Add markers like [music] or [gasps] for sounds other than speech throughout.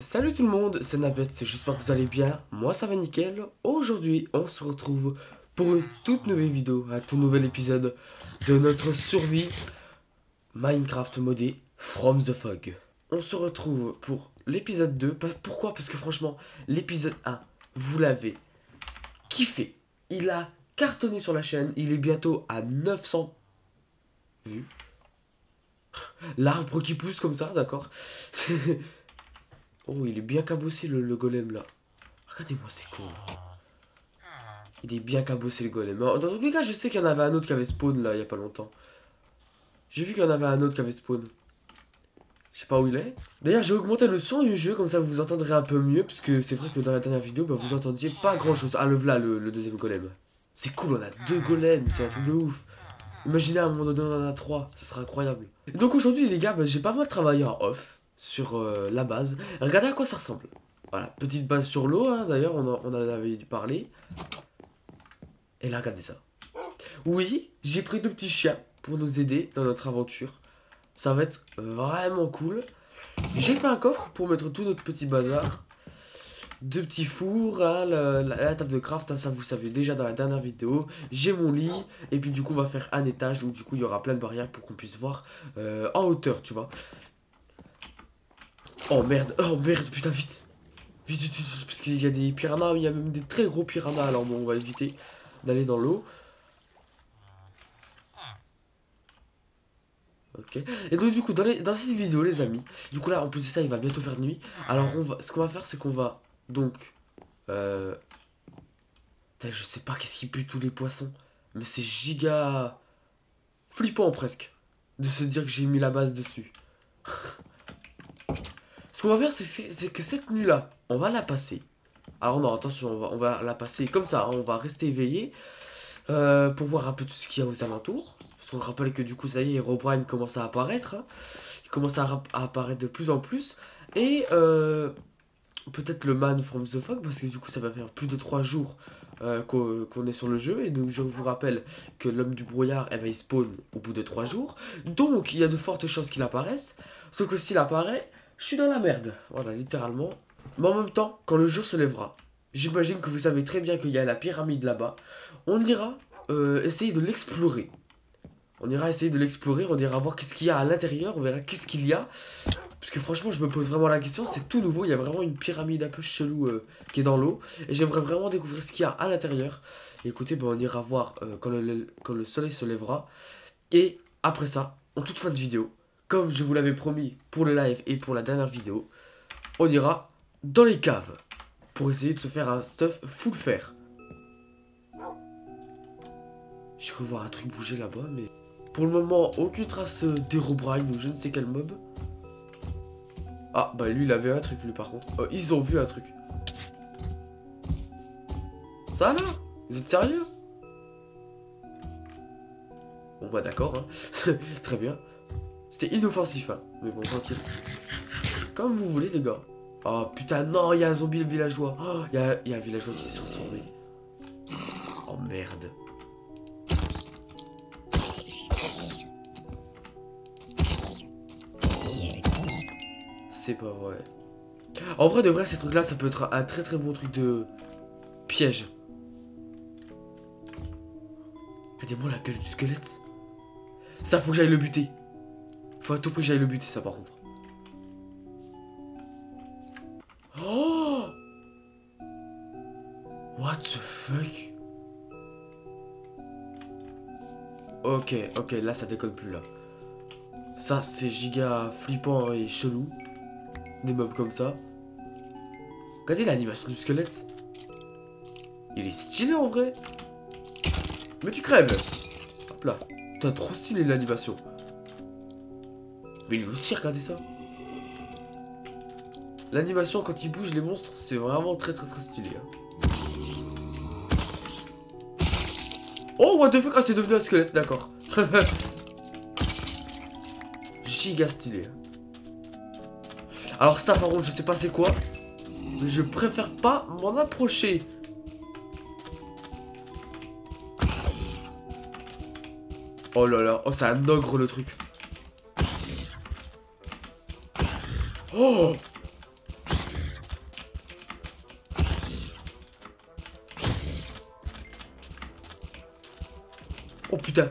Salut tout le monde, c'est Nabet, j'espère que vous allez bien, moi ça va nickel. Aujourd'hui, on se retrouve pour une toute nouvelle vidéo, un tout nouvel épisode de notre survie Minecraft modé From the Fog. On se retrouve pour l'épisode 2, pourquoi? Parce que franchement, l'épisode 1, vous l'avez kiffé. Il a cartonné sur la chaîne, il est bientôt à 900 vues. L'arbre qui pousse comme ça, d'accord? [laughs] Oh, il est bien cabossé le, golem là. Regardez-moi, c'est cool. Il est bien cabossé le golem. Dans tous les cas, je sais qu'il y en avait un autre qui avait spawn là, il y a pas longtemps. J'ai vu qu'il y en avait un autre qui avait spawn. Je sais pas où il est. D'ailleurs, j'ai augmenté le son du jeu, comme ça vous entendrez un peu mieux. Parce que c'est vrai que dans la dernière vidéo, bah, vous entendiez pas grand chose. Ah, le voilà, le, deuxième golem. C'est cool, on a deux golems, c'est un truc de ouf. Imaginez à un moment donné, on en a trois, ce sera incroyable. donc aujourd'hui, les gars, bah, j'ai pas mal travaillé en off sur euh, la base. Regardez à quoi ça ressemble. Voilà, petite base sur l'eau, hein, d'ailleurs, on, en avait parlé. Et là, regardez ça. Oui, j'ai pris deux petits chiens pour nous aider dans notre aventure. Ça va être vraiment cool. J'ai fait un coffre pour mettre tout notre petit bazar. Deux petits fours, hein, la, table de craft, hein, ça vous savez déjà dans la dernière vidéo. J'ai mon lit, et puis du coup on va faire un étage où du coup il y aura plein de barrières pour qu'on puisse voir euh, en hauteur, tu vois. Oh merde, oh merde, putain, vite. Vite, vite, vite, parce qu'il y a des piranhas, il y a même des très gros piranhas, alors bon, on va éviter d'aller dans l'eau. Ok. Et donc du coup, dans, dans cette vidéo, les amis, du coup là, en plus de ça, il va bientôt faire nuit. Alors, on va, ce qu'on va faire, c'est qu'on va, donc, euh... je sais pas qu'est-ce qui pue tous les poissons, mais c'est giga flippant presque de se dire que j'ai mis la base dessus. [laughs] Ce qu'on va faire, c'est que cette nuit-là, on va la passer. Alors non, attention, on va, la passer comme ça, hein. on va rester éveillé euh, pour voir un peu tout ce qu'il y a aux alentours. Parce qu'on rappelle que du coup, ça y est, Robrine commence à apparaître. Hein. Il commence à, apparaître de plus en plus. Et euh, peut-être le Man from the Fog, parce que du coup, ça va faire plus de 3 jours euh, qu'on est sur le jeu. Et donc, je vous rappelle que l'homme du brouillard, elle va y spawn au bout de 3 jours. Donc, il y a de fortes chances qu'il apparaisse. Sauf que s'il apparaît, je suis dans la merde. Voilà, littéralement. Mais en même temps, quand le jour se lèvera, j'imagine que vous savez très bien qu'il y a la pyramide là-bas. On ira euh, essayer de l'explorer. On ira essayer de l'explorer, on ira voir qu'est-ce qu'il y a à l'intérieur, on verra qu'est-ce qu'il y a. Parce que franchement, je me pose vraiment la question, c'est tout nouveau, il y a vraiment une pyramide un peu chelou euh, qui est dans l'eau. Et j'aimerais vraiment découvrir ce qu'il y a à l'intérieur. écoutez, ben, on ira voir euh, quand, le, quand le soleil se lèvera. Et après ça, en toute fin de vidéo, comme je vous l'avais promis pour le live et pour la dernière vidéo, on ira dans les caves pour essayer de se faire un stuff full fer. J'ai cru voir un truc bouger là-bas, mais pour le moment, aucune trace d'Herobrine ou je ne sais quel mob. Ah, bah lui, il avait un truc, lui, par contre. Oh, ils ont vu un truc. Ça, là? Vous êtes sérieux? Bon, bah d'accord, hein. [laughs] Très bien. C'était inoffensif, hein. Mais bon, tranquille. Comme vous voulez, les gars. Oh putain, non, il y a un zombie villageois. Oh, il y, a, un villageois qui s'est transformé. Oh merde. C'est pas vrai. En vrai, de vrai, ces trucs-là, ça peut être un très très bon truc de piège. Regardez-moi la gueule du squelette. Ça, faut que j'aille le buter. Faut à tout prix que j'aille le buter, ça, par contre. Oh What the fuck? Ok, ok, là, ça déconne plus, là. Ça, c'est giga flippant et chelou. Des mobs comme ça. Regardez l'animation du squelette. Il est stylé, en vrai. Mais tu crèves Hop là. T'as trop stylé l'animation. Mais lui aussi, regardez ça. L'animation quand il bouge les monstres, c'est vraiment très très très stylé. Hein. Oh, what the fuck? Ah, c'est devenu un squelette, d'accord. [laughs] Giga stylé. Alors ça, par contre, je sais pas c'est quoi. Mais je préfère pas m'en approcher. Oh là là, oh c'est un ogre le truc. Oh, oh putain.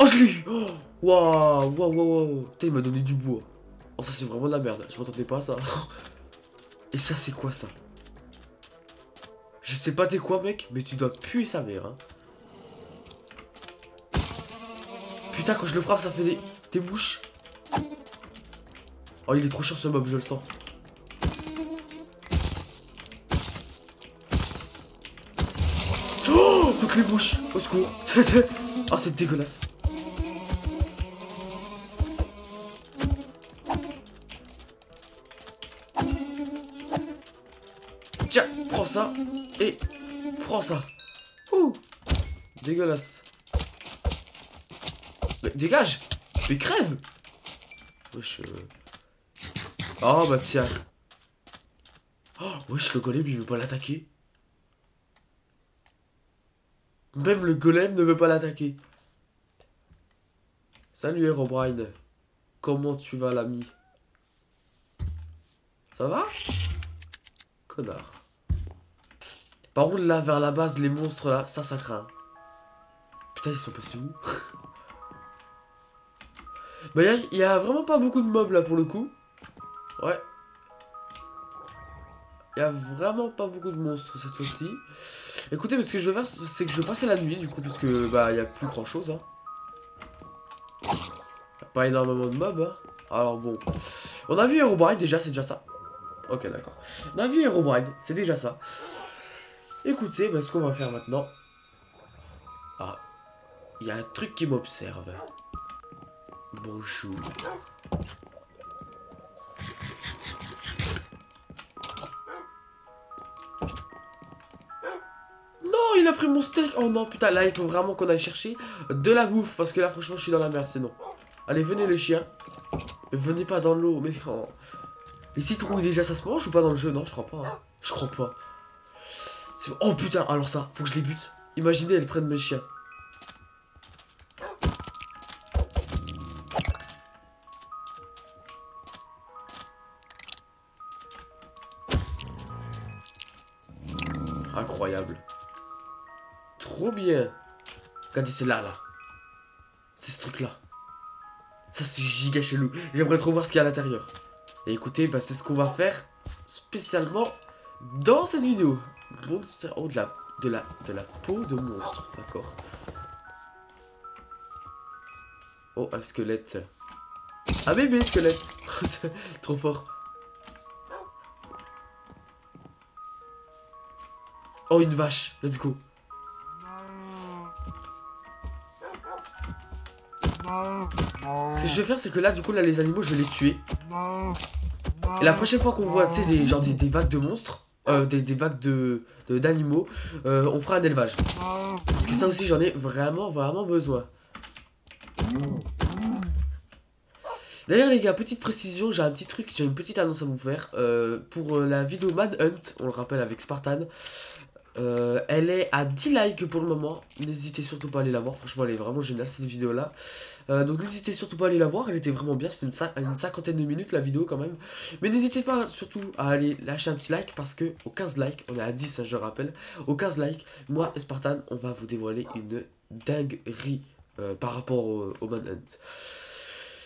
Oh je l'ai oh, Waouh Waouh waouh il m'a donné du bois. Oh ça c'est vraiment de la merde. Je m'attendais pas à ça. [laughs] Et ça c'est quoi ça? Je sais pas t'es quoi mec? Mais tu dois puer sa mère hein. Putain, quand je le frappe, ça fait des, des mouches. Oh, il est trop chiant ce mob, je le sens. Oh, toutes les bouches, au secours. [laughs] oh, c'est dégueulasse. Tiens, prends ça et prends ça. Ouh, dégueulasse. Mais dégage Mais crève Wesh. Euh... Oh bah tiens. Oh, wesh, le golem il veut pas l'attaquer. Même le golem ne veut pas l'attaquer. Salut Herobrine. Comment tu vas l'ami? Ça va? Connard. Par contre là vers la base les monstres là, ça ça craint. Putain ils sont passés où? [laughs] Bah, il y, a vraiment pas beaucoup de mobs là pour le coup. Ouais. Il y a vraiment pas beaucoup de monstres cette fois-ci. Écoutez, mais ce que je veux faire, c'est que je vais passer la nuit du coup, puisque bah, il y a plus grand chose. Hein. pas énormément de mobs. Hein. Alors bon. On a vu Herobrine déjà, c'est déjà ça. Ok, d'accord. On a vu Herobrine, c'est déjà ça. Écoutez, bah, ce qu'on va faire maintenant. Ah. Il y a un truc qui m'observe. Bonjour. Non, il a pris mon steak. Oh non, putain, là, il faut vraiment qu'on aille chercher de la bouffe. Parce que là, franchement, je suis dans la merde, sinon. Allez, venez, les chiens. Venez pas dans l'eau, mais... Oh. Les citrouilles, déjà, ça se mange ou pas dans le jeu? Non, je crois pas. Hein. Je crois pas. Oh putain, alors ça, faut que je les bute. Imaginez, elles prennent mes chiens. Incroyable. Trop bien. Regardez, c'est là, là. C'est ce truc-là. Ça, c'est giga chelou. J'aimerais trop voir ce qu'il y a à l'intérieur. Et écoutez, bah, c'est ce qu'on va faire spécialement dans cette vidéo. Monster... Oh, de la, de la, de la peau de monstre. D'accord. Oh, un squelette. Un bébé squelette. [laughs] trop fort. Oh, une vache. Let's go. Ce que je vais faire, c'est que là, du coup, là, les animaux, je vais les tuer. Et la prochaine fois qu'on voit, tu sais, des, genre des, vagues de monstres, euh, des, vagues de d'animaux, euh, on fera un élevage. Parce que ça aussi, j'en ai vraiment, vraiment besoin. D'ailleurs les gars, petite précision, j'ai un petit truc, j'ai une petite annonce à vous faire. Euh, pour la vidéo Manhunt, on le rappelle avec Spartan, euh, elle est à 10 likes pour le moment. N'hésitez surtout pas à aller la voir. Franchement, elle est vraiment géniale cette vidéo là. Euh, donc n'hésitez surtout pas à aller la voir. Elle était vraiment bien. C'est une, cinquantaine de minutes la vidéo quand même. Mais n'hésitez pas surtout à aller lâcher un petit like parce que au 15 likes, on est à 10, hein, je rappelle. Au 15 likes, moi et Spartan, on va vous dévoiler une dinguerie euh, par rapport au, Manhunt.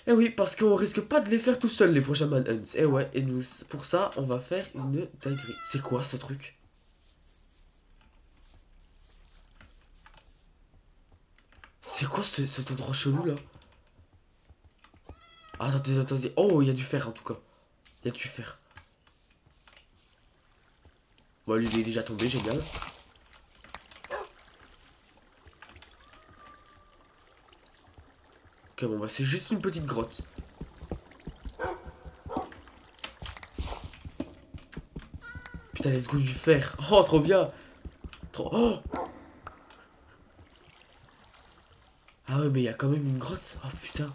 Et oui, parce qu'on risque pas de les faire tout seul les prochains Manhunts. Et ouais, et nous, pour ça, on va faire une dinguerie. C'est quoi ce truc? C'est quoi ce, cet endroit chelou là? Ah, Attendez, attendez. Oh, il y a du fer en tout cas. Il y a du fer. Bon, lui il est déjà tombé, génial. Ok, bon, bah c'est juste une petite grotte. Putain, let's go du fer. Oh, trop bien. Oh Ah ouais, mais il y a quand même une grotte. Oh putain.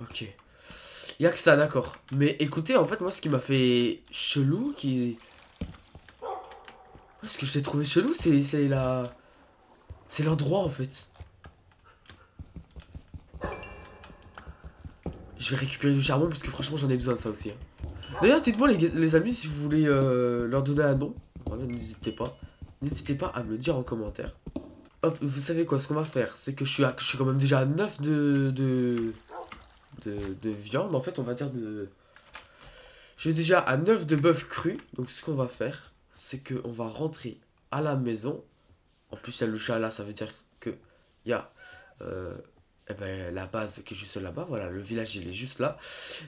Ok. Il y a que ça, d'accord. Mais écoutez, en fait, moi, ce qui m'a fait chelou, qui... Ce que j'ai trouvé chelou, c'est la... C'est l'endroit, en fait. Je vais récupérer du charbon parce que franchement j'en ai besoin de ça aussi. hein. D'ailleurs, dites-moi les, les amis si vous voulez euh, leur donner un nom. N'hésitez pas. N'hésitez pas à me le dire en commentaire. Hop, vous savez quoi, ce qu'on va faire, c'est que je suis, je suis quand même déjà à 9 de, de, de, de viande. En fait, on va dire de... Je suis déjà à 9 de bœuf cru. Donc ce qu'on va faire, c'est qu'on va rentrer à la maison. En plus, il y a le chat là, ça veut dire que il y a euh, eh ben, la base qui est juste là-bas. Voilà, le village il est juste là.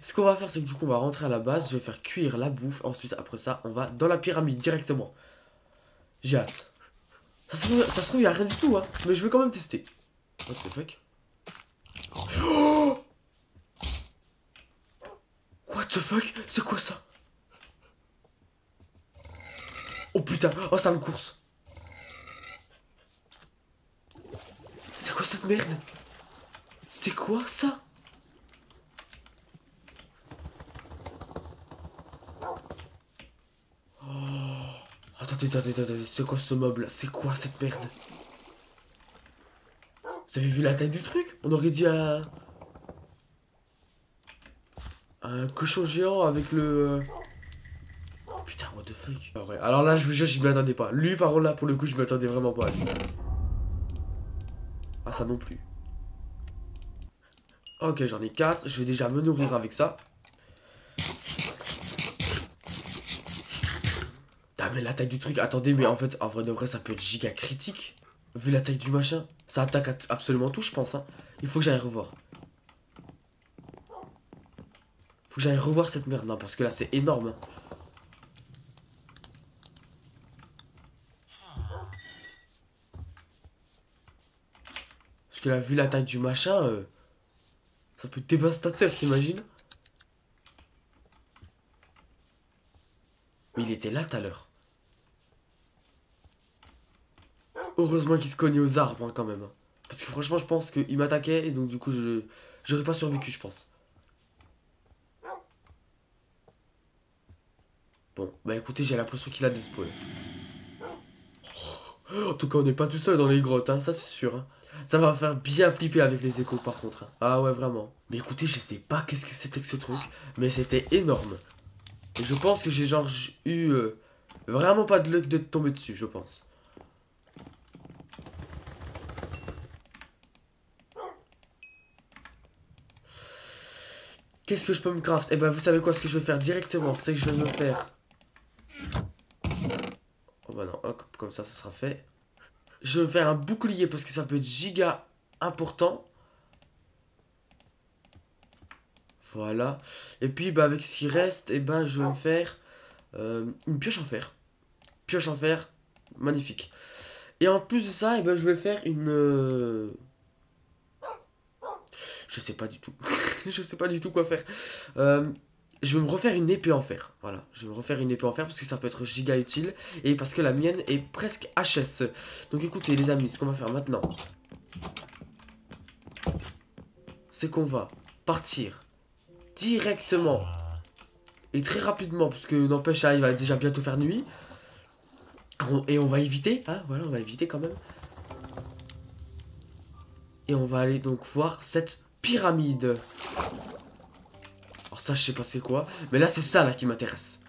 Ce qu'on va faire, c'est que du coup, on va rentrer à la base. Je vais faire cuire la bouffe. Ensuite, après ça, on va dans la pyramide directement. J'ai hâte. Ça se trouve, ça a rien du tout, hein. Mais je vais quand même tester. What the fuck? Oh [gasps] What the fuck? C'est quoi ça? Oh putain Oh, ça me course C'est quoi cette merde? C'est quoi ça? Oh Attendez, attendez, attendez, c'est quoi ce meuble C'est quoi cette merde? Vous avez vu la taille du truc? On aurait dit un... Un cochon géant avec le... Putain, what the fuck? Alors là, je vous jure, je m'y attendais pas. Lui, par contre, là, pour le coup, je m'y attendais vraiment pas à. Ah, ça non plus. Ok, j'en ai 4. Je vais déjà me nourrir avec ça. Ah mais la taille du truc, attendez mais en fait en vrai de vrai ça peut être giga critique Vu la taille du machin Ça attaque absolument tout je pense hein. Il faut que j'aille revoir Faut que j'aille revoir cette merde non, parce que là c'est énorme hein. Parce que là vu la taille du machin euh, Ça peut être dévastateur t'imagines? Mais il était là tout à l'heure Heureusement qu'il se cognait aux arbres hein, quand même. hein. Parce que franchement, je pense qu'il m'attaquait et donc du coup, je j'aurais pas survécu, je pense. Bon, bah écoutez, j'ai l'impression qu'il a des spoils. En tout cas, on n'est pas tout seul dans les grottes, hein, ça c'est sûr. hein. Ça va faire bien flipper avec les échos par contre. Ah ouais, vraiment. Mais écoutez, je sais pas qu'est-ce que c'était que ce truc, mais c'était énorme. Et je pense que j'ai genre eu euh, vraiment pas de luck de tomber dessus, je pense. Qu'est-ce que je peux me craft? Eh ben vous savez quoi ce que je vais faire directement C'est que je vais me faire... Oh bah non, hop, comme ça ça sera fait. Je vais faire un bouclier parce que ça peut être giga important. Voilà. Et puis bah avec ce qui reste, et ben je vais faire euh, une pioche en fer. Pioche en fer, magnifique. Et en plus de ça, et ben je vais faire une... euh, Je sais pas du tout. [laughs] je sais pas du tout quoi faire. Euh, je vais me refaire une épée en fer. Voilà, je vais me refaire une épée en fer parce que ça peut être giga utile. Et parce que la mienne est presque HS. Donc écoutez les amis, ce qu'on va faire maintenant, c'est qu'on va partir directement et très rapidement, parce que n'empêche, il va déjà bientôt faire nuit. Et on va éviter, hein, voilà, on va éviter quand même. Et on va aller donc voir cette pyramide. Ça, je sais pas c'est quoi, mais là c'est ça là qui m'intéresse.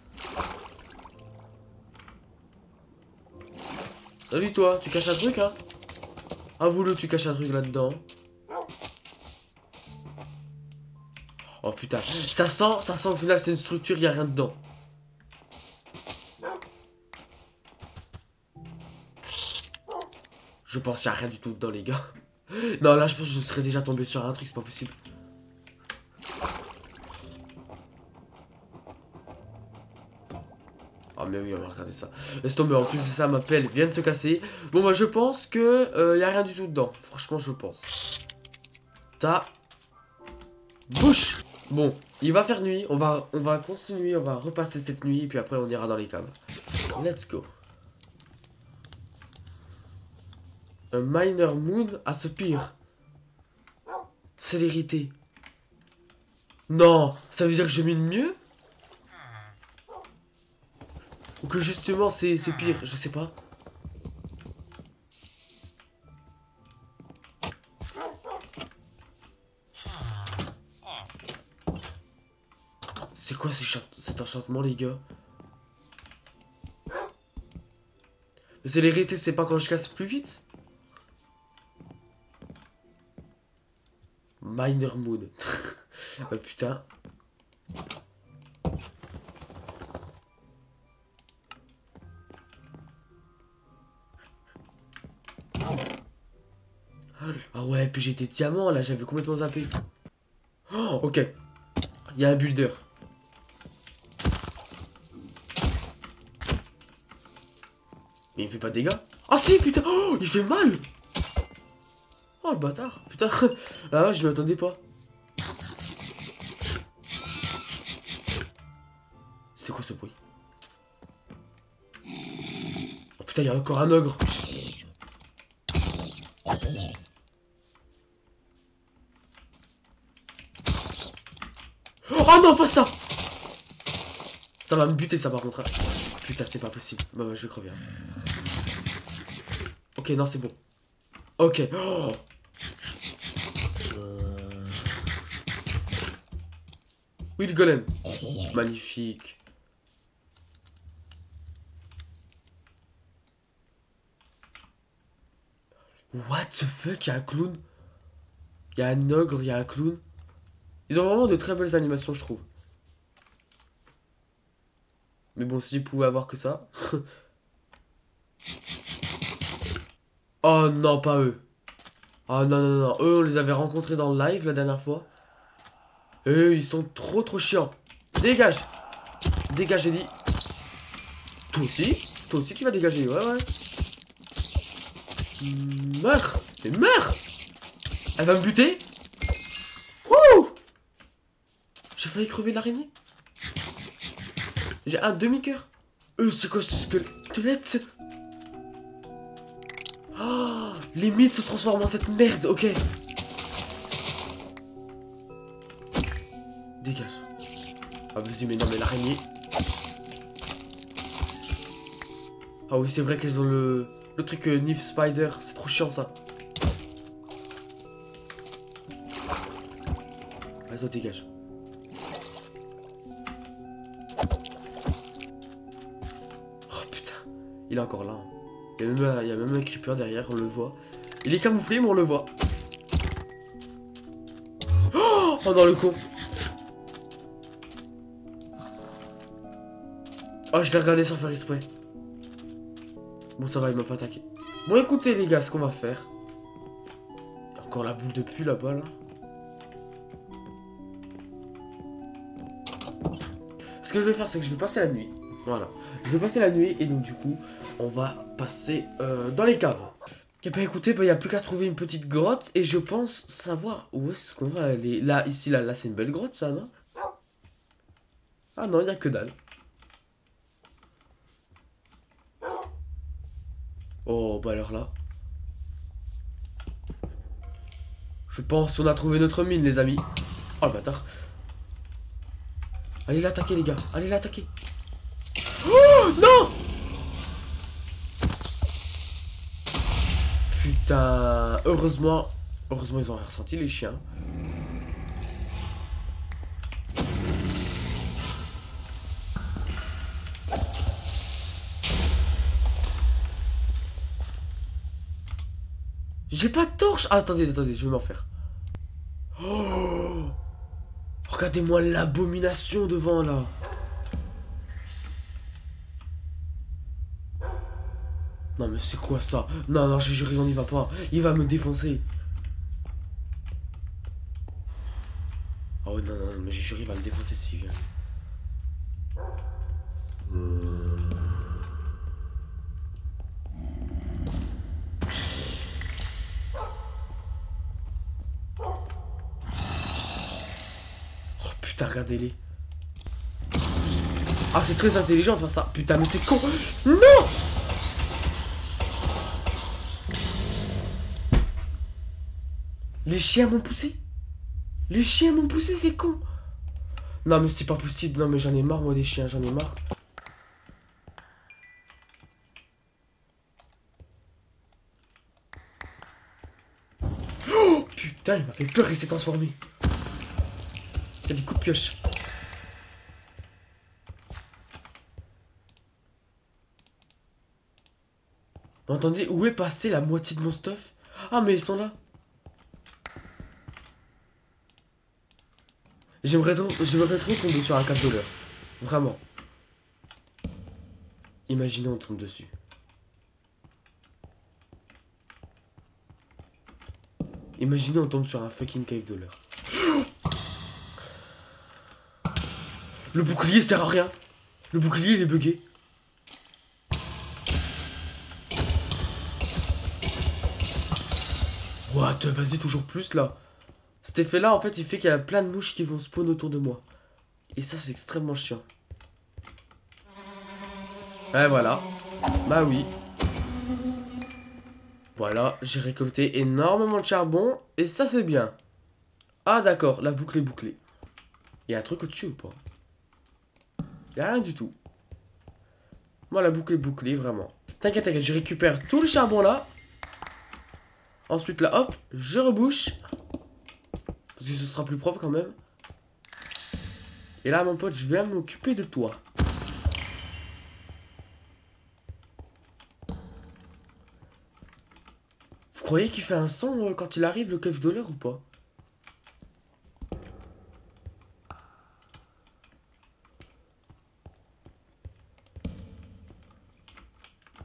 Salut toi, tu caches un truc hein? Avoue-le, tu caches un truc là-dedans. Oh putain, ça sent, ça sent au final c'est une structure, y a rien dedans. Je pense qu'il y a rien du tout dedans les gars. Non là je pense que je serais déjà tombé sur un truc, c'est pas possible. Mais oui on va regarder ça. Laisse tomber, en plus ça ma pelle vient de se casser. Bon bah je pense que euh, y a rien du tout dedans. Franchement je pense. Ta bouche Bon, il va faire nuit, on va, on va continuer, on va repasser cette nuit, et puis après on ira dans les caves. Let's go. Un miner moon à ce pire. Célérité. Non, ça veut dire que je mine mieux Ou que justement c'est c'est pire, je sais pas. quoi cet enchantement, les gars? Mais c'est l'hérité, c'est pas quand je casse plus vite? Miner Mood. oh, [laughs] putain. J'étais diamant là, j'avais complètement zappé. Oh, ok. Il y a un builder. Mais il fait pas de dégâts. Ah si, putain Oh, il fait mal Oh, le bâtard Putain [laughs] Ah, je m'attendais pas. C'est quoi ce bruit? Oh putain, il y a encore un ogre Oh non, pas ça Ça va me buter ça par contre. Putain, c'est pas possible. Bah, bah je vais crever. Hein. Ok, non, c'est bon. Ok. Oh oui, le golem. Magnifique. What the fuck, il y a un clown? Il y a un ogre, il y a un clown? Ils ont vraiment de très belles animations, je trouve. Mais bon, si vous pouvez avoir que ça. [laughs] oh non, pas eux. Oh non, non, non. Eux, on les avait rencontrés dans le live la dernière fois. Eux, ils sont trop, trop chiants. Dégage. Dégage, j'ai. Toi aussi Toi aussi, tu vas dégager. Ouais, ouais. Meurs Mais meurs Elle va me buter J'ai failli crever l'araignée? J'ai un demi-coeur. Euh, c'est quoi ce squelette? Oh Les mythes se transforment en cette merde, ok. Dégage. Ah vas-y, mais non, mais l'araignée. Ah oui, c'est vrai qu'elles ont le... Le truc euh, Nif Spider, c'est trop chiant ça. Vas-y, dégage. Il est encore là. Il, y a même, un creeper derrière, on le voit. Il est camouflé, mais on le voit. Oh, oh non, le con. Oh, je l'ai regardé sans faire exprès. Bon, ça va, il m'a pas attaqué. Bon, écoutez, les gars, ce qu'on va faire. Encore la boule de pu là-bas, là. Ce que je vais faire, c'est que je vais passer la nuit. Voilà. Je vais passer la nuit et donc, du coup, on va passer euh, dans les caves. Et bah écoutez, bah, il n'y a plus qu'à trouver une petite grotte et je pense savoir où est-ce qu'on va aller. Là, ici, là, là c'est une belle grotte, ça, non? Ah non, il n'y a que dalle. Oh, bah alors là. Je pense qu'on a trouvé notre mine, les amis. Oh, le bâtard. Allez l'attaquer, les gars. Allez l'attaquer. Oh, non Putain. Heureusement. Heureusement, ils ont ressenti, les chiens. J'ai pas de torche ah, Attendez, attendez, je vais m'en faire. Oh Regardez-moi l'abomination devant, là. Non, mais c'est quoi ça? Non, non, j'ai juré, on n'y va pas. Il va me défoncer. Oh non, non, mais j'ai juré, il va me défoncer s'il vient. Putain, regardez-les. Ah, c'est très intelligent de faire ça. Putain, mais c'est con. Non Les chiens m'ont poussé. Les chiens m'ont poussé, c'est con. Non, mais c'est pas possible. Non, mais j'en ai marre, moi, des chiens. J'en ai marre. Oh, putain, il m'a fait peur. Il s'est transformé. Il y a des coups de pioche. Vous entendez Où est passée la moitié de mon stuff? Ah, mais ils sont là. J'aimerais trop, tomber sur un cap de. Vraiment. Imaginez on tombe dessus. Imaginez on tombe sur un fucking cave de. Le bouclier sert à rien. Le bouclier il est bugué. What Vas-y toujours plus là. Cet effet là en fait il fait qu'il y a plein de mouches qui vont spawn autour de moi. Et ça c'est extrêmement chiant. Ouais voilà. Bah oui. Voilà, j'ai récolté énormément de charbon et ça c'est bien. Ah d'accord, la boucle est bouclée. Il y a un truc au-dessus ou pas? Il a rien du tout. Moi la boucle est bouclée vraiment. T'inquiète, t'inquiète, je récupère tout le charbon là. Ensuite là, hop, je rebouche. Que ce sera plus propre quand même. Et là mon pote, je vais m'occuper de toi. Vous croyez qu'il fait un son euh, quand il arrive, le keuf de l'heure ou pas?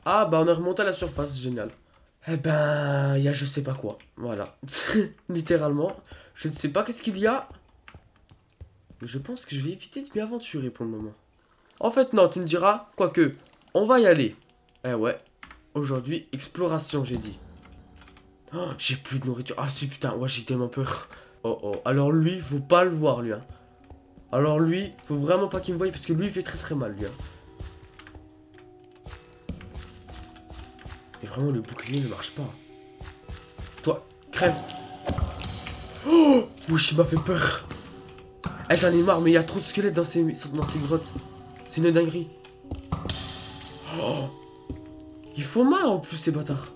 Ah bah on est remonté à la surface, génial. Eh ben, il y a je sais pas quoi. Voilà. [laughs] Littéralement. Je ne sais pas qu'est-ce qu'il y a. Mais je pense que je vais éviter de m'y aventurer pour le moment. En fait, non, tu me diras. Quoique, on va y aller. Eh ouais. Aujourd'hui, exploration, j'ai dit. Oh, j'ai plus de nourriture. Ah si, putain, ouais, j'ai tellement peur. Oh, oh. Alors lui, faut pas le voir, lui. Hein. Alors lui, faut vraiment pas qu'il me voie parce que lui, il fait très très mal, lui. Hein. Et vraiment, le bouclier ne marche pas. Toi, crève. Oh Wesh, il m'a fait peur. Eh, j'en ai marre, mais il y a trop de squelettes dans ces, dans ces grottes. C'est une dinguerie. Oh Ils font mal en plus, ces bâtards.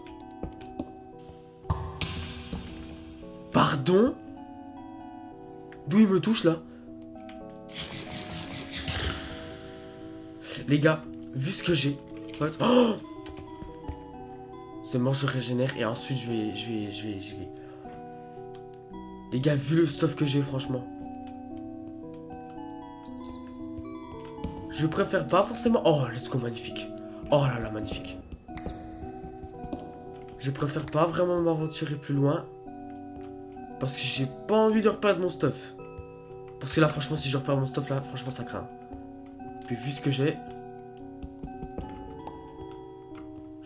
Pardon? D'où il me touche là? Les gars, vu ce que j'ai. Oh c'est mort, je régénère et ensuite je je vais, je vais. Les gars, vu le stuff que j'ai, franchement. Je préfère pas forcément... Oh, let's go, magnifique. Oh là là, magnifique. Je préfère pas vraiment m'aventurer plus loin. Parce que j'ai pas envie de reperdre mon stuff. Parce que là, franchement, si je repère mon stuff, là, franchement, ça craint. Puis vu ce que j'ai,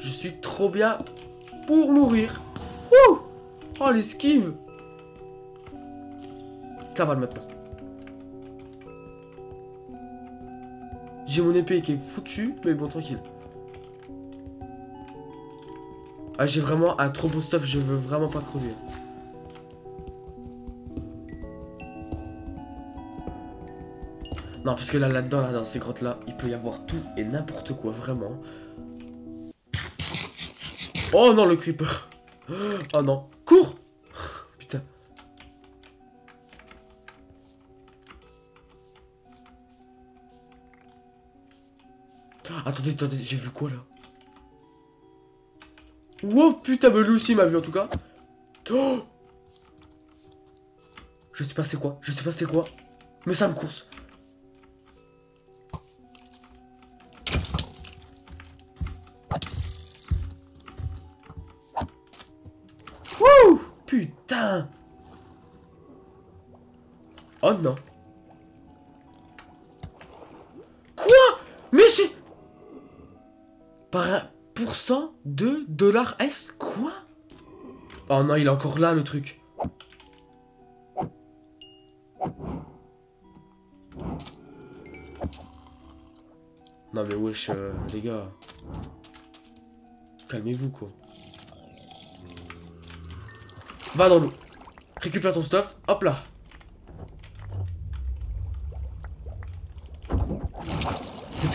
Je suis trop bien pour mourir. Oh, l'esquive Cavale maintenant. J'ai mon épée qui est foutue, mais bon, tranquille. Ah, j'ai vraiment un trop beau stuff, je veux vraiment pas crever. Non, parce que là, là-dedans, là, dans ces grottes-là, il peut y avoir tout et n'importe quoi, vraiment. Oh non, le creeper. [gasps] Oh non. Cours Attendez, attendez, j'ai vu quoi là Wow, putain, mais lui aussi m'a vu en tout cas. Oh je sais pas c'est quoi, je sais pas c'est quoi. Mais ça me course. Putain Oh non Par un pourcent de dollars S Quoi? Oh non, il est encore là le truc. Non mais wesh, euh, les gars. Calmez-vous quoi. Va dans l'eau. Récupère ton stuff. Hop là.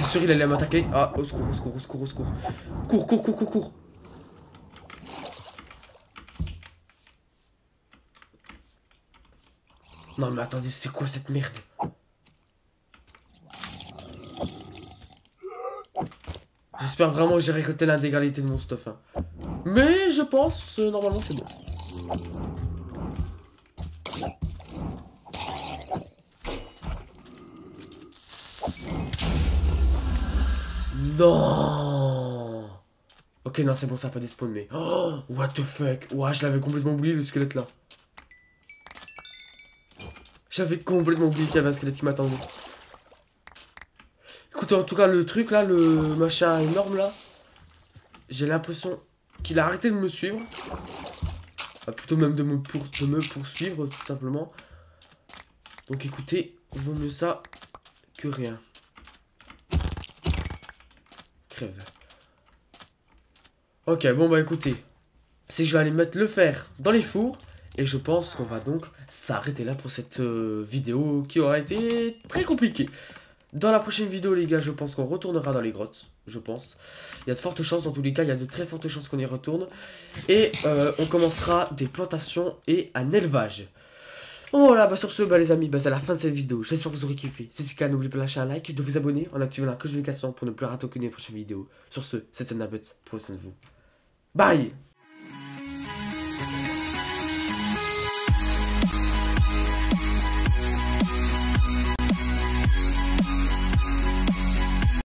Sûr il allait m'attaquer. Ah, au secours, au secours, au secours, au secours. Cours, cours, cours, cours, cours. Non mais attendez, c'est quoi cette merde? J'espère vraiment que j'ai récolté l'intégralité de mon stuff. hein. Mais je pense, euh, normalement, c'est bon. Non, c'est bon, ça a pas despawn, mais... Oh, what the fuck? Ouah, je l'avais complètement oublié, le squelette, là. J'avais complètement oublié qu'il y avait un squelette qui m'attendait. Écoutez, en tout cas, le truc, là, le machin énorme, là... J'ai l'impression qu'il a arrêté de me suivre. Enfin, plutôt même de me, pour- de me poursuivre, tout simplement. Donc, écoutez, vaut mieux ça que rien. Crève. Ok, bon bah écoutez, c'est que je vais aller mettre le fer dans les fours et je pense qu'on va donc s'arrêter là pour cette euh, vidéo qui aura été très compliquée. Dans la prochaine vidéo les gars, je pense qu'on retournera dans les grottes, je pense. Il y a de fortes chances, dans tous les cas, il y a de très fortes chances qu'on y retourne. Et euh, on commencera des plantations et un élevage. Voilà, bah sur ce, bah les amis, bah c'est la fin de cette vidéo. J'espère que vous aurez kiffé. Si c'est le cas, n'oubliez pas de lâcher un like, de vous abonner en activant la cloche de notification pour ne plus rater aucune des prochaines vidéos. Sur ce, c'était Nabuts, prenez soin de vous. Bye